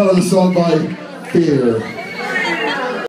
another song by Fear.